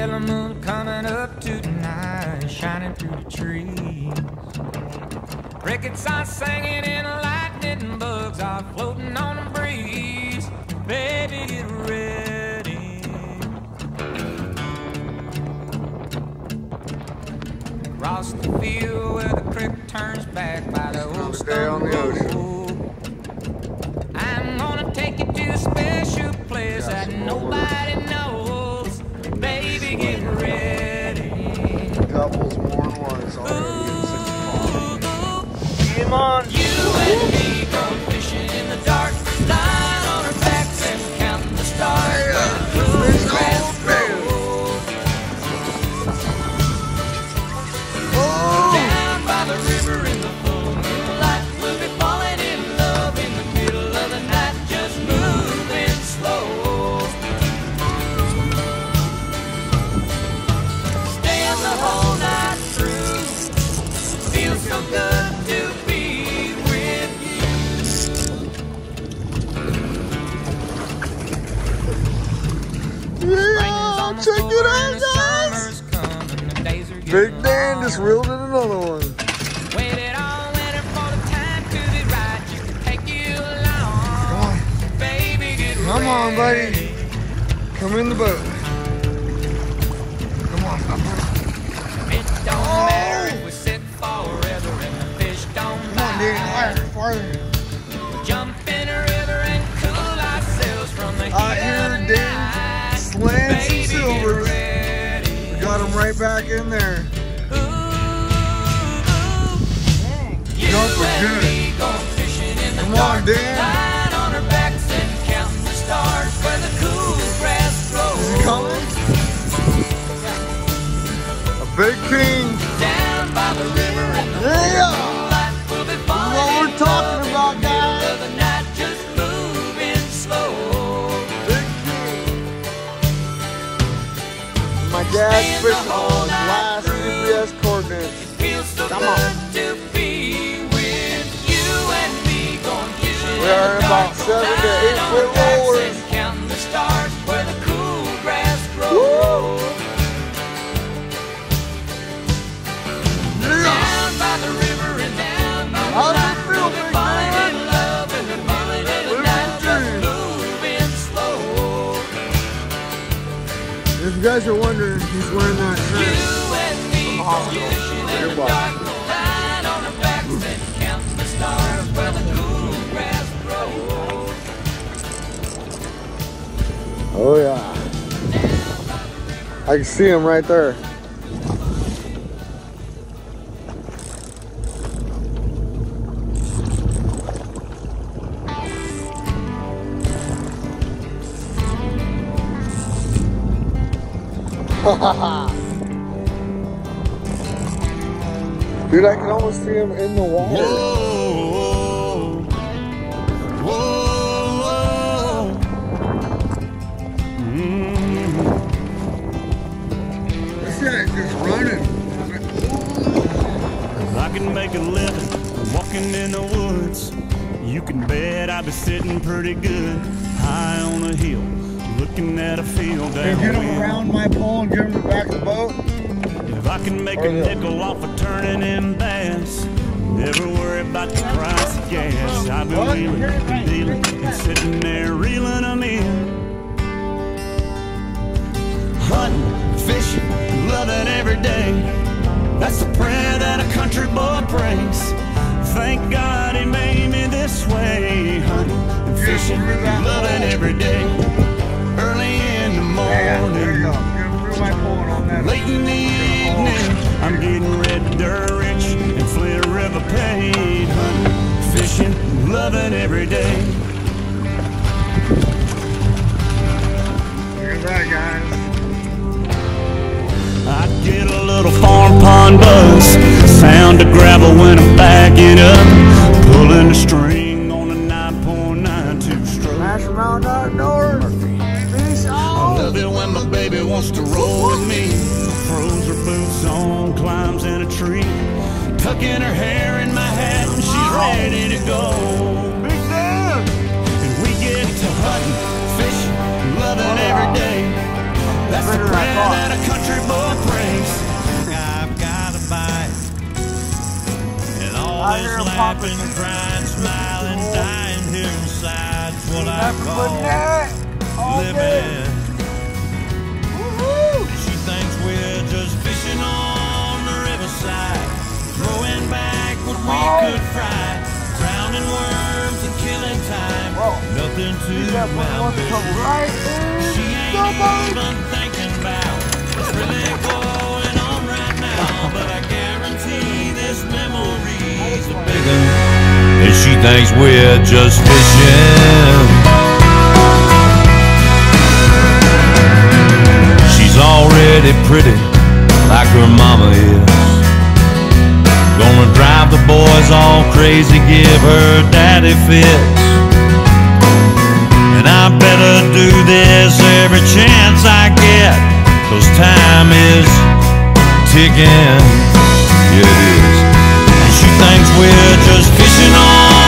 yellow moon coming up tonight, shining through the trees. Crickets are singing and lightning bugs are floating on the breeze. Baby, get ready. Across the field where the creek turns back by the old Stay on the ocean. road. I'm gonna take you to a special place that some ready. Couples more than one. It's already getting six o'clock. Come on. You and me go fishing in the dark, lying on our backs and counting the stars. where the cool Yeah, check it out, guys. Big Dan just reeled in another one. Waited all winter for the time to be right, just to take you Come on, Baby, get come on, buddy. Come in the boat. Farther. Jump in a river and cool ourselves from the I hear Dan slaying some silvers. ready. Got him right back in there. Ooh, you Jump was and good. Come on, Dan. lying on our My dad's fishing on his last GPS coordinates. So Come on. to be with you and me going fishing We are about seven to eight foot rollers. If you guys are wondering, he's wearing that shirt. From the hospital. grows. Oh yeah. I can see him right there. Dude, I can almost see him in the water. Whoa, whoa, whoa. Mm. This guy's just running. I can make a living walking in the woods. You can bet I'll be sitting pretty good high on a hill, looking at a field Can get downwind. around my pole and get to the back of the boat. If I can make a nickel off of turning in bass, never worry about the price of gas. I've been What? wheeling and dealing and sitting there reeling them in. Hunting, fishing, loving every day. That's the prayer that a country boy prays. Thank God he made me this way. Hunting and fishing, loving every day. Loving every day. At that, guys. I get a little farm pond buzz, sound of gravel when I'm backing up, pulling the string on a 9.92 stroke. Smash Mountain Outdoors. Peace I love it when my baby wants to roll with me. Throws her boots on, climbs in a tree, tucking her hair in my hat, and she's ready to go. Big Dan. And we get to hunting, fishing, loving every day. That's the prayer that a country boy prays. I've got a bite. And all I this laughing, popping. crying, smiling, dying here inside's what I call putting that all day. living. Nothing You too got one wants to right She ain't even thinking about what's really going on right now. But I guarantee this memory's a big one. And she thinks we're just fishing. She's already pretty, like her mama is. Gonna drive the boys all crazy, give her daddy fits. Better do this every chance I get, cause time is ticking. Yeah, it is. And she thinks we're just fishing on